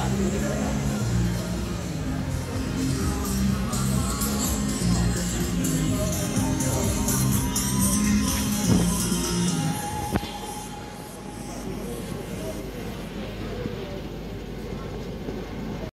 up.